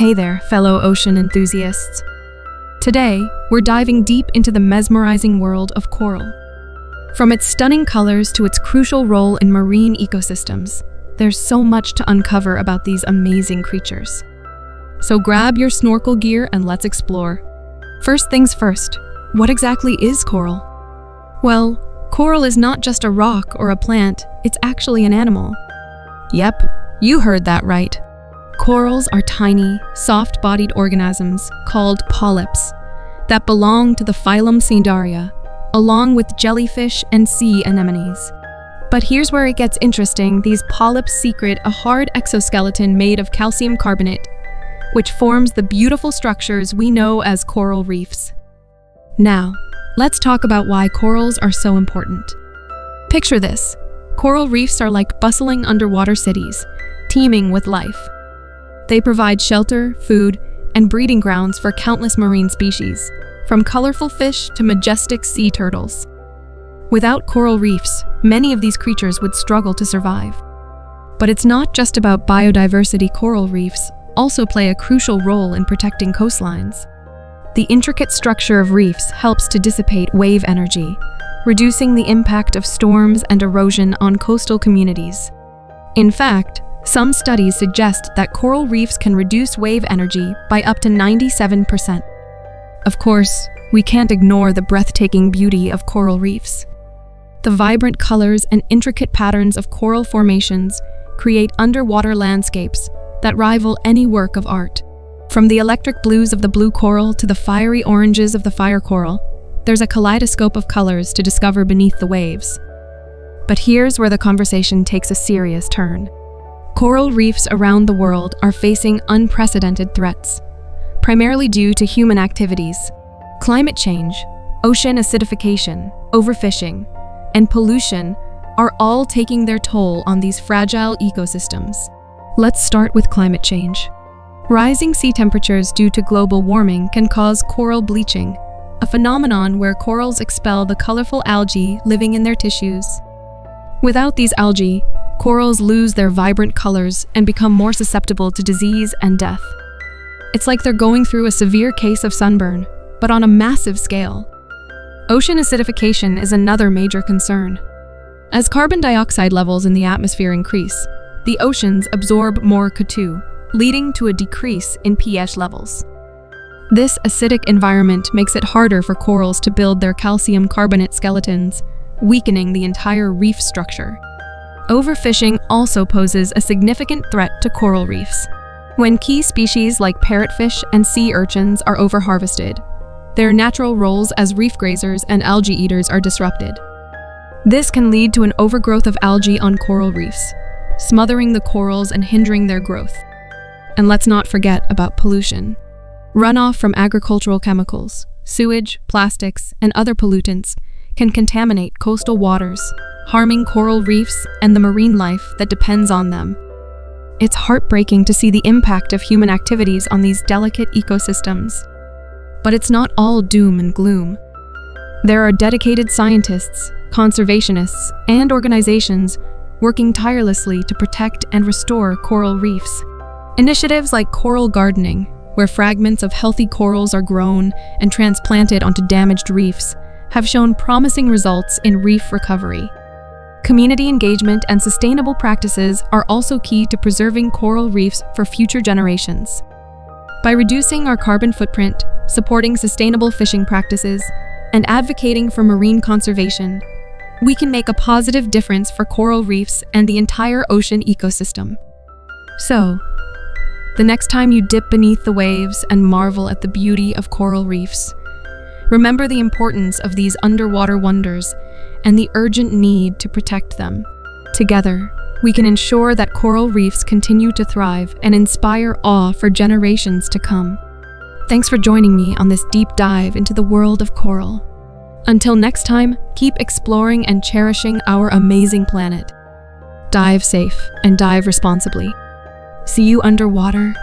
Hey there, fellow ocean enthusiasts. Today, we're diving deep into the mesmerizing world of coral. From its stunning colors to its crucial role in marine ecosystems, there's so much to uncover about these amazing creatures. So grab your snorkel gear and let's explore. First things first, what exactly is coral? Well, coral is not just a rock or a plant, it's actually an animal. Yep, you heard that right. Corals are tiny, soft-bodied organisms called polyps that belong to the phylum Cnidaria, along with jellyfish and sea anemones. But here's where it gets interesting. These polyps secret a hard exoskeleton made of calcium carbonate, which forms the beautiful structures we know as coral reefs. Now, let's talk about why corals are so important. Picture this. Coral reefs are like bustling underwater cities, teeming with life. They provide shelter, food, and breeding grounds for countless marine species, from colorful fish to majestic sea turtles. Without coral reefs, many of these creatures would struggle to survive. But it's not just about biodiversity coral reefs also play a crucial role in protecting coastlines. The intricate structure of reefs helps to dissipate wave energy, reducing the impact of storms and erosion on coastal communities. In fact, some studies suggest that coral reefs can reduce wave energy by up to 97%. Of course, we can't ignore the breathtaking beauty of coral reefs. The vibrant colors and intricate patterns of coral formations create underwater landscapes that rival any work of art. From the electric blues of the blue coral to the fiery oranges of the fire coral, there's a kaleidoscope of colors to discover beneath the waves. But here's where the conversation takes a serious turn. Coral reefs around the world are facing unprecedented threats, primarily due to human activities. Climate change, ocean acidification, overfishing, and pollution are all taking their toll on these fragile ecosystems. Let's start with climate change. Rising sea temperatures due to global warming can cause coral bleaching, a phenomenon where corals expel the colorful algae living in their tissues. Without these algae, corals lose their vibrant colors and become more susceptible to disease and death. It's like they're going through a severe case of sunburn, but on a massive scale. Ocean acidification is another major concern. As carbon dioxide levels in the atmosphere increase, the oceans absorb more CO2, leading to a decrease in pH levels. This acidic environment makes it harder for corals to build their calcium carbonate skeletons, weakening the entire reef structure. Overfishing also poses a significant threat to coral reefs. When key species like parrotfish and sea urchins are overharvested, their natural roles as reef grazers and algae eaters are disrupted. This can lead to an overgrowth of algae on coral reefs, smothering the corals and hindering their growth. And let's not forget about pollution. Runoff from agricultural chemicals, sewage, plastics, and other pollutants can contaminate coastal waters, harming coral reefs and the marine life that depends on them. It's heartbreaking to see the impact of human activities on these delicate ecosystems. But it's not all doom and gloom. There are dedicated scientists, conservationists, and organizations working tirelessly to protect and restore coral reefs. Initiatives like coral gardening, where fragments of healthy corals are grown and transplanted onto damaged reefs, have shown promising results in reef recovery. Community engagement and sustainable practices are also key to preserving coral reefs for future generations. By reducing our carbon footprint, supporting sustainable fishing practices, and advocating for marine conservation, we can make a positive difference for coral reefs and the entire ocean ecosystem. So, the next time you dip beneath the waves and marvel at the beauty of coral reefs, remember the importance of these underwater wonders and the urgent need to protect them. Together, we can ensure that coral reefs continue to thrive and inspire awe for generations to come. Thanks for joining me on this deep dive into the world of coral. Until next time, keep exploring and cherishing our amazing planet. Dive safe and dive responsibly. See you underwater